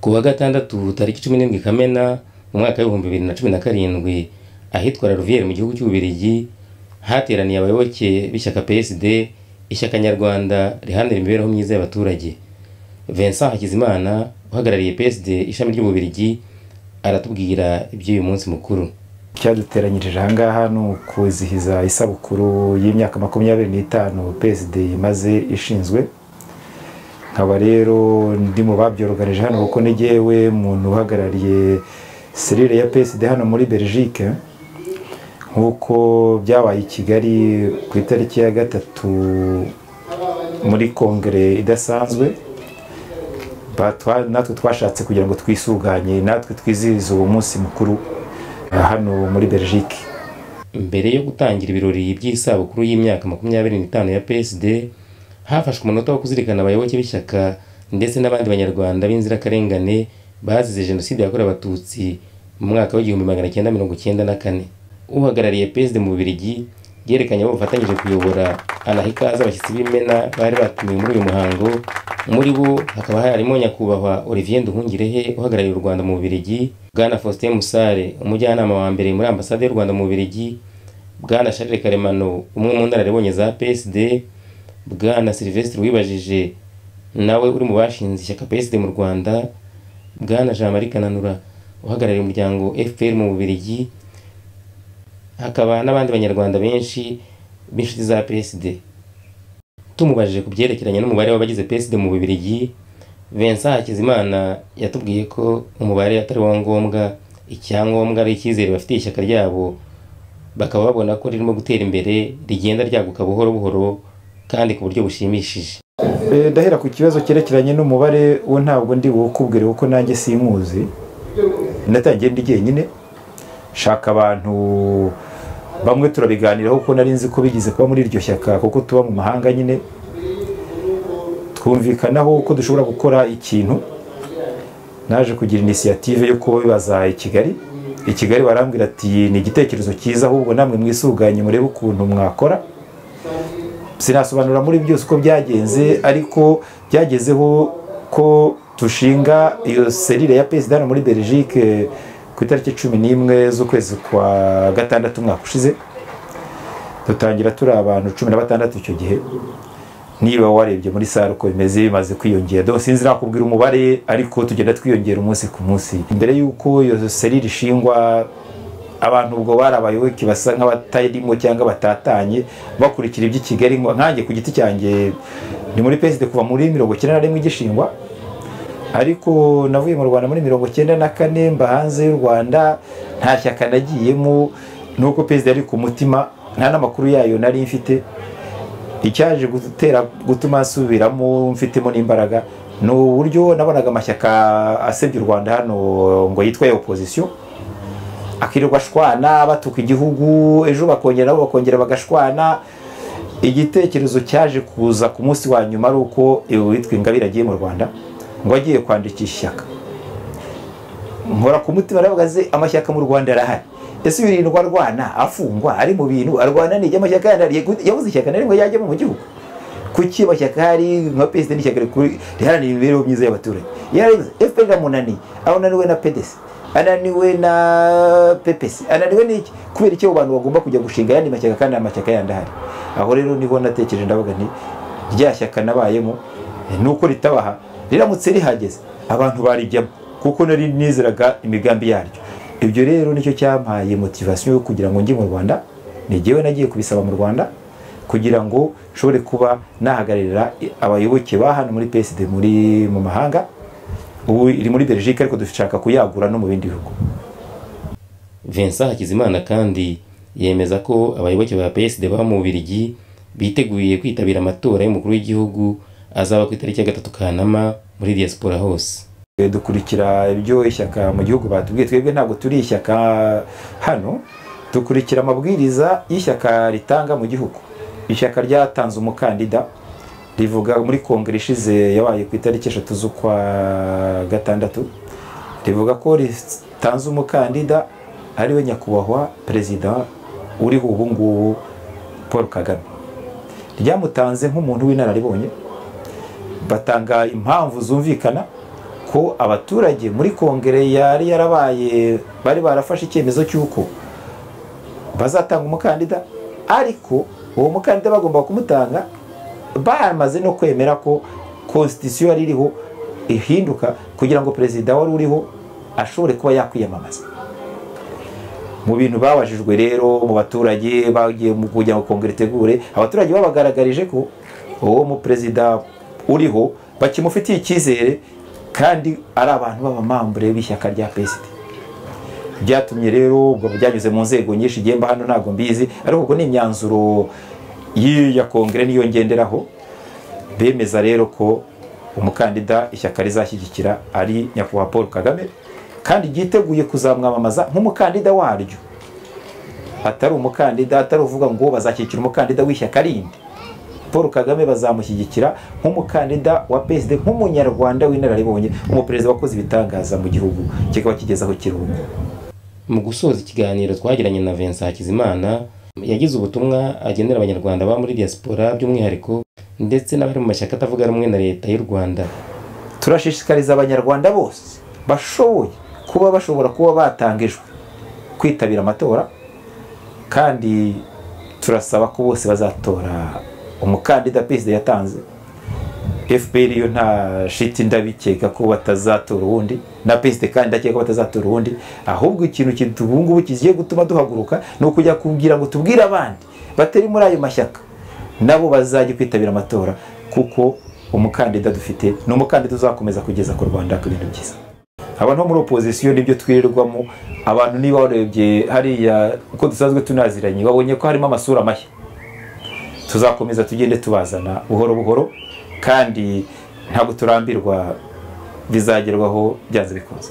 ku wa gatandatu tariki cumi n'indwi kamena mu mwaka w'ibihumbi bibiri na cumi na karindwi ahitwa Louvière mu gihugu cy'ububirigi hateraniye abayoboke b'ishyaka psd ishyaka nyarwanda riharanira imibereho myiza y'abaturage. Vincent hakizimana uhagarariye psd ishami ry'ububirigi aratubwira iby'uyu munsi mukuru. Icyaduteranyirije ahangaha ni ukuzihiza isabukuru y'imyaka makumyabiri n'itanu PSD imaze ishinzwe. Nkaba rero ndi mu babyoroganije hano kuko ni jyewe muntu uhagarariye serire ya PSD hano muri Belgique. Nk'uko byabaye i Kigali ku itariki ya gatatu muri kongere idasanzwe. Natwe twashatse kugira ngo twisuganye natwe twizihize uwo munsi mukuru hano muri Belgique. Mbere yo gutangira ibirori by'isabukuru y'imyaka makumyabiri n'itanu ya psd hafashwe umunota wo kuzirikana abayoboke b'ishyaka ndetse n'abandi banyarwanda b'inzirakarengane bazize jenoside yakorewe abatutsi mu mwaka w'igihumbi magana cyenda mirongo cyenda na kane. Uhagarariye psd mu bubirigi yerekanye abo bafatanyije kuyobora anaha ikaze abashyitsi b'imena bari batumiwe muri uyu muhango. Muri bo hakaba harimo nyakubahwa olivier nduhungirehe uhagarariye u rwanda mu bubirigi bwana faustin musare umujyanama wa mbere muri ambasade y'u rwanda mu bubirigi bwana charles karemano umwe mu nararibonye za psd bwana sylvestre wibajije nawe uri mu bashinze ishyaka psd mu rwanda bwana jean marie kananura uhagarariye umuryango fpr mu bubirigi hakaba n'abandi banyarwanda benshi b'inshuti za psd tumubajije ku byerekeranye n'umubare w'abagize psd mu bubirigi vincent hakizimana yatubwiye ko umubare atari wo ngombwa icyangombwa ari icyizere bafitiye ishyaka ryabo bakaba babona ko ririmo gutera imbere rigenda ryaguka buhoro buhoro kandi ku buryo bushimishije. Eh, ndahera ku kibazo cyerekeranye n'umubare wo ntabwo ndi buwukubwire kuko nanjye simuzi. Natangiye ndi jyenyine. Shaka abantu bamwe turabiganiraho kuko nari nzi ko bigize kuba muri iryo shyaka kuko tuba mu mahanga nyine twumvikanaho ko dushobora gukora ikintu. Naje kugira inisiyative yo kuba bibaza i Kigali. I Kigali barambwira ati ni igitekerezo cyiza ahubwo namwe mwisuganye murebe ukuntu mwakora. Sinasobanura muri byose uko byagenze ariko byagezeho ko dushinga iyo serire ya PSD hano muri Belgique ku itariki cumi n'imwe z'ukwezi kwa gatandatu umwaka ushize dutangira turi abantu cumi na batandatu icyo gihe. Niba warebye muri sare uko bimeze bimaze kwiyongera. Do sinzi nakubwira umubare ariko tugenda twiyongera umunsi ku munsi. Mbere y'uko iyo serire ishingwa abantu ubwo bari abayoboke basa nk'abatarimo cyangwa batatanye bakurikira iby'i Kigali. Ngo nkanjye ku giti cyanjye ni muri PSD kuva muri mirongo icyenda na rimwe igishingwa. Ariko navuye mu Rwanda muri mirongo icyenda na kane mba hanze y'u Rwanda nta shyaka nagiyemo nuko PSD yari ku mutima nta n'amakuru yayo nari mfite. Icyaje gutera gutuma nsubiramo mfitemo n'imbaraga ni uburyo nabonaga amashyaka asebya u Rwanda hano ngo yitwa opposition. Akirirwa ashwana batuka igihugu ejo bakongera nabo bakongera bagashwana. Igitekerezo cyaje kuza ku munsi wa nyuma ari uko uwitwa ingabire agiye mu rwanda. Ngo agiye kwandikisha ishyaka. Nkora ku mutima aravuga amashyaka mu rwanda arahari. Ese yirindwa arwana afungwa ari mu bintu arwana n'ijya amashyaka yabuze ishyaka na rimwe yajyamo mu gihugu. Kuki amashyaka hari nka PSD n'ishyaka riharanira imibereho myiza y'abaturage? Yarabivuze FPR iramunaniye abonaniwe na PDC ananiwe na pepesi ananiwe n'iki? Kubera icyo abantu bagomba kujya gushinga ayandi mashyaka kandi amashyaka yandi ahari? Aho rero ni ho natekereje ndavuga nti rya shyaka nabayemo nuko ritabaha. Riramutse rihageze. Abantu barijyamo kuko nari nizeraga imigambi yaryo. Ibyo rero ni cyo cyampaye motivasiyo yo kugira ngo njye mu rwanda ni jyewe nagiye kubisaba mu rwanda kugira ngo nshobore kuba nahagararira abayoboke ba hano muri PSD muri mu mahanga ubu iri muri Belgique ariko dushaka kuyagura no mu bindi bihugu. Vincent Hakizimana kandi yemeza ko abayoboke ba PSD baba mu biteguye kwitabira amatora y'umukuru w'igihugu azaba ku itariki ya gatatu Kanama muri diaspora hose. Dukurikira ibyo ishyaka mu gihugu batubwiye twebwe ntabwo turi ishyaka hano dukurikira amabwiriza y'ishyaka ritanga mu gihugu. Ishyaka ryatanze umukandida rivuga muri kongere ishize yabaye ku itariki eshatu z'ukwa gatandatu rivuga ko ritanze umukandida ari we nyakubahwa perezida uriho ubu ngubu paul kagame. Ryamutanze nk'umuntu w'inararibonye batanga impamvu zumvikana ko abaturage muri kongere yari yarabaye bari barafashe icyemezo cy'uko bazatanga umukandida ariko uwo mukandida bagomba kumutanga bamaze no kwemera ko konstitusiyo yari iriho ihinduka kugira ngo perezida wari uriho ashobore kuba yakwiyamamaza. Mu bintu babajijwe rero mu baturage bagiye mu kugira ngo kongere itegure abaturage babagaragarije ko uwo mu perezida uriho bakimufitiye icyizere kandi ari abantu b'abamambure b'ishyaka rya PSD byatumye rero ubwo byanyuze mu nzego nyinshi igenda hano ntabwo mbizi ariko ubwo ni imyanzuro y'iya kongere niyo ngenderaho. Bemeza rero ko umukandida ishyaka rizashyigikira ari nyakubahwa paul kagame kandi ryiteguye kuzamwamamaza nk'umukandida waryo. Atari umukandida atari uvuga ngo bazashyigikira umukandida w'ishyaka rindi. Paul kagame bazamushyigikira nk'umukandida wa PSD nk'umunyarwanda w'inararibonye umuperezida wakoze ibitangaza mu gihugu. Kikaba kigeze aho kiruhuko mu gusoza ikiganiro twagiranye na Vincent Hakizimana yagize ubutumwa agenera abanyarwanda baba muri diaspora by'umwihariko ndetse n'abari mu mashyaka atavuga rumwe na leta y'u Rwanda. Turashishikariza abanyarwanda bose bashoboye kuba bashobora kuba batangijwe kwitabira amatora kandi turasaba ko bose bazatora umukandida perezida yatanze. Fpr yo nta shiti ndabikeka ko batazatora uwundi na perezida kandi ndakeka ko batazatora uwundi ahubwo ikintu kitubungubu kigiye gutuma duhaguruka ni ukujya kugira ngo tubwire abandi batari muri ayo mashyaka. Nabo bazajya kwitabira amatora kuko umukandida dufite ni umukandida uzakomeza kugeza ku rwanda ku bintu byiza. Abantu bo muri opozisiyo ni byo twirirwamo abantu niba warebye hariya uko dusanzwe tunaziranye babonye ko harimo amasura mashya. Tuzakomeza tugende tubazana buhoro buhoro kandi ntabwo turambirwa bizagerwaho byanze bikunze.